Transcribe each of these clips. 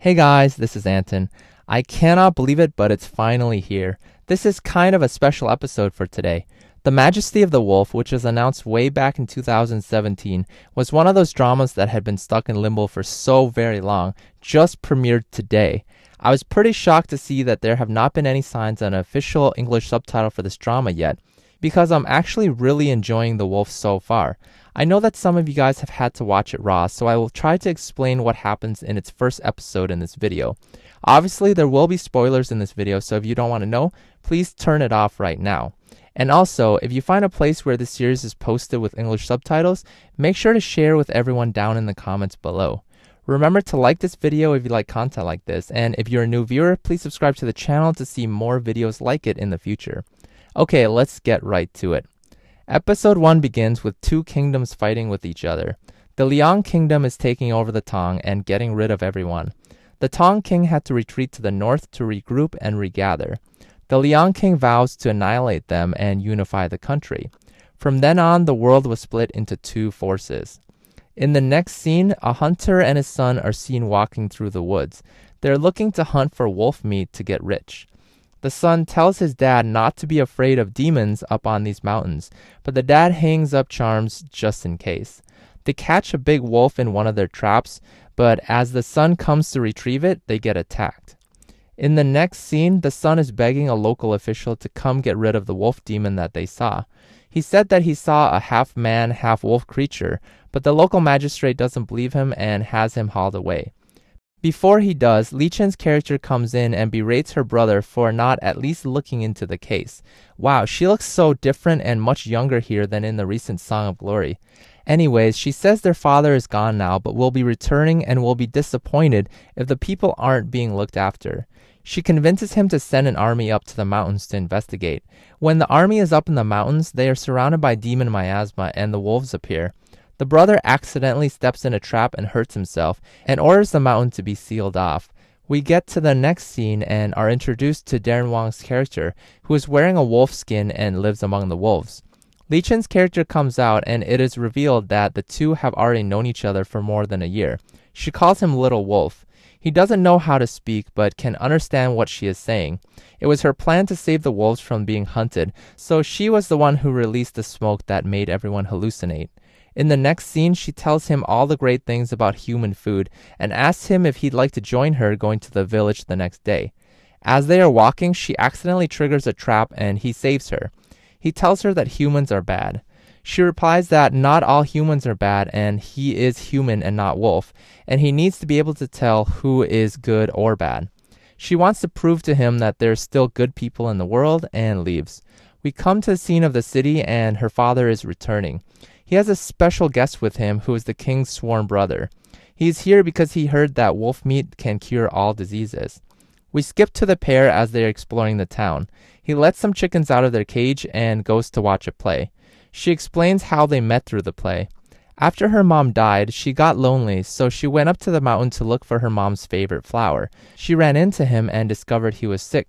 Hey guys, this is Anton. I cannot believe it, but it's finally here. This is kind of a special episode for today. The Majesty of the Wolf, which was announced way back in 2017, was one of those dramas that had been stuck in limbo for so very long, just premiered today. I was pretty shocked to see that there have not been any signs of an official English subtitle for this drama yet, because I'm actually really enjoying The Wolf so far. I know that some of you guys have had to watch it raw, so I will try to explain what happens in its first episode in this video. Obviously, there will be spoilers in this video, so if you don't want to know, please turn it off right now. And also, if you find a place where this series is posted with English subtitles, make sure to share with everyone down in the comments below. Remember to like this video if you like content like this, and if you're a new viewer, please subscribe to the channel to see more videos like it in the future. Okay, let's get right to it. Episode 1 begins with two kingdoms fighting with each other. The Liang kingdom is taking over the Tang and getting rid of everyone. The Tang king had to retreat to the north to regroup and regather. The Liang king vows to annihilate them and unify the country. From then on, the world was split into two forces. In the next scene, a hunter and his son are seen walking through the woods. They're looking to hunt for wolf meat to get rich. The son tells his dad not to be afraid of demons up on these mountains, but the dad hangs up charms just in case. They catch a big wolf in one of their traps, but as the son comes to retrieve it, they get attacked. In the next scene, the son is begging a local official to come get rid of the wolf demon that they saw. He said that he saw a half man, half wolf creature, but the local magistrate doesn't believe him and has him hauled away. Before he does, Li Qin's character comes in and berates her brother for not at least looking into the case. Wow, she looks so different and much younger here than in the recent Song of Glory. Anyways, she says their father is gone now, but will be returning and will be disappointed if the people aren't being looked after. She convinces him to send an army up to the mountains to investigate. When the army is up in the mountains, they are surrounded by demon miasma and the wolves appear. The brother accidentally steps in a trap and hurts himself and orders the mountain to be sealed off. We get to the next scene and are introduced to Darren Wang's character, who is wearing a wolf skin and lives among the wolves. Li Qin's character comes out and it is revealed that the two have already known each other for more than a year. She calls him Little Wolf. He doesn't know how to speak but can understand what she is saying. It was her plan to save the wolves from being hunted, so she was the one who released the smoke that made everyone hallucinate. In the next scene, she tells him all the great things about human food and asks him if he'd like to join her going to the village the next day. As they are walking, she accidentally triggers a trap and he saves her. He tells her that humans are bad. She replies that not all humans are bad and he is human and not wolf, and he needs to be able to tell who is good or bad. She wants to prove to him that there's still good people in the world and leaves. We come to the scene of the city and her father is returning. He has a special guest with him who is the king's sworn brother. He is here because he heard that wolf meat can cure all diseases. We skip to the pair as they are exploring the town. He lets some chickens out of their cage and goes to watch a play. She explains how they met through the play. After her mom died, she got lonely, so she went up to the mountain to look for her mom's favorite flower. She ran into him and discovered he was sick.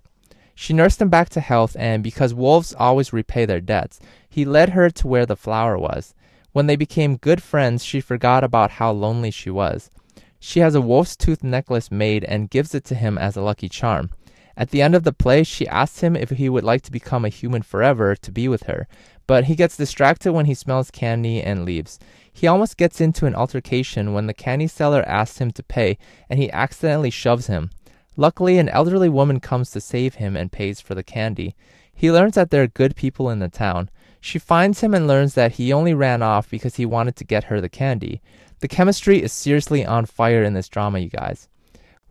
She nursed him back to health, and because wolves always repay their debts, he led her to where the flower was. When they became good friends, she forgot about how lonely she was. She has a wolf's tooth necklace made and gives it to him as a lucky charm. At the end of the play, she asks him if he would like to become a human forever to be with her, but he gets distracted when he smells candy and leaves. He almost gets into an altercation when the candy seller asks him to pay and he accidentally shoves him. Luckily, an elderly woman comes to save him and pays for the candy. He learns that there are good people in the town. She finds him and learns that he only ran off because he wanted to get her the candy. The chemistry is seriously on fire in this drama, you guys.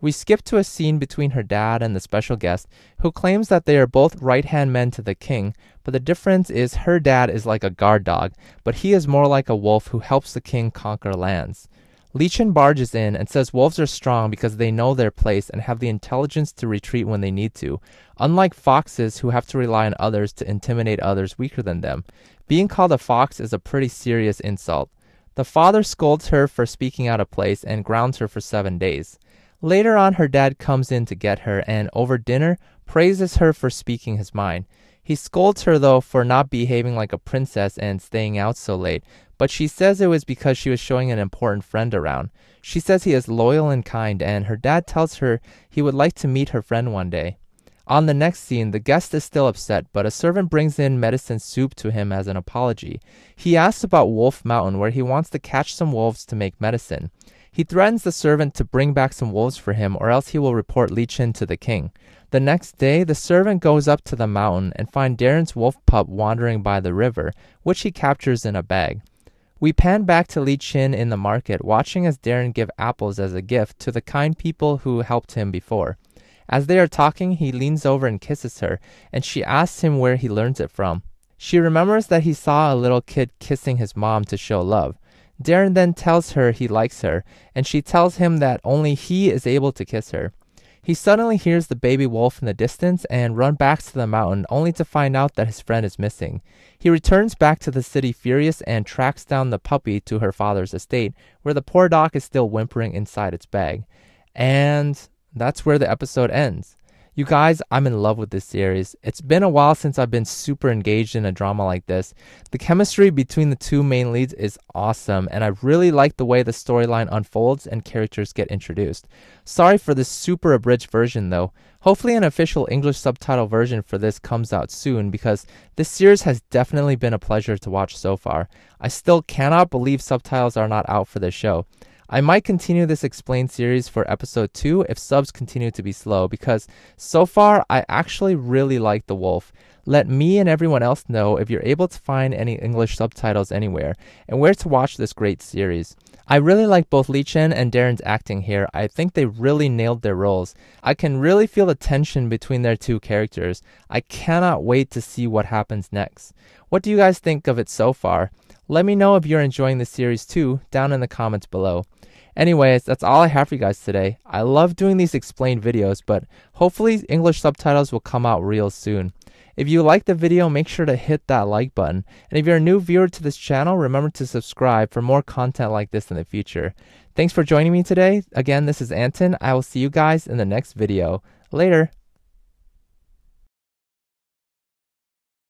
We skip to a scene between her dad and the special guest, who claims that they are both right hand men to the king, but the difference is her dad is like a guard dog, but he is more like a wolf who helps the king conquer lands. Chen barges in and says wolves are strong because they know their place and have the intelligence to retreat when they need to, unlike foxes who have to rely on others to intimidate others weaker than them. Being called a fox is a pretty serious insult. The father scolds her for speaking out of place and grounds her for seven days. Later on, her dad comes in to get her and, over dinner, praises her for speaking his mind. He scolds her, though, for not behaving like a princess and staying out so late, but she says it was because she was showing an important friend around. She says he is loyal and kind, and her dad tells her he would like to meet her friend one day. On the next scene, the guest is still upset, but a servant brings in medicine soup to him as an apology. He asks about Wolf Mountain, where he wants to catch some wolves to make medicine. He threatens the servant to bring back some wolves for him, or else he will report Li Qin to the king. The next day, the servant goes up to the mountain and finds Darren's wolf pup wandering by the river, which he captures in a bag. We pan back to Li Qin in the market, watching as Darren give apples as a gift to the kind people who helped him before. As they are talking, he leans over and kisses her, and she asks him where he learns it from. She remembers that he saw a little kid kissing his mom to show love. Darren then tells her he likes her, and she tells him that only he is able to kiss her. He suddenly hears the baby wolf in the distance and runs back to the mountain only to find out that his friend is missing. He returns back to the city furious and tracks down the puppy to her father's estate, where the poor dog is still whimpering inside its bag. And that's where the episode ends. You guys, I'm in love with this series. It's been a while since I've been super engaged in a drama like this. The chemistry between the two main leads is awesome, and I really like the way the storyline unfolds and characters get introduced. Sorry for this super abridged version though. Hopefully, an official English subtitle version for this comes out soon because this series has definitely been a pleasure to watch so far. I still cannot believe subtitles are not out for this show. I might continue this explain series for episode 2 if subs continue to be slow because so far I actually really like The Wolf. Let me and everyone else know if you're able to find any English subtitles anywhere and where to watch this great series. I really like both Li Qin and Darren's acting here. I think they really nailed their roles. I can really feel the tension between their two characters. I cannot wait to see what happens next. What do you guys think of it so far? Let me know if you're enjoying the series too down in the comments below. Anyways, that's all I have for you guys today. I love doing these explained videos, but hopefully English subtitles will come out real soon. If you like the video, make sure to hit that like button. And if you're a new viewer to this channel, remember to subscribe for more content like this in the future. Thanks for joining me today. Again, this is Anton. I will see you guys in the next video. Later.